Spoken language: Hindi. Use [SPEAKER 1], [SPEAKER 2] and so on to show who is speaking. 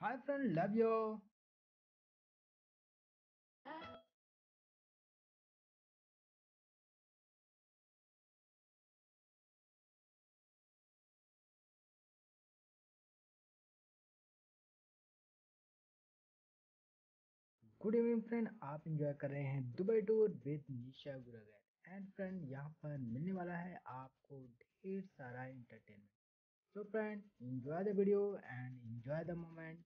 [SPEAKER 1] Hi friend, love you. Good evening friend आप इंजॉय कर रहे हैं Dubai tour with Nisha Guragain and friend यहाँ पर मिलने वाला है आपको ढेर सारा entertainment So friend, enjoy the video and enjoy the moment.